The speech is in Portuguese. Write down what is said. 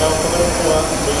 pegar o câmera voando.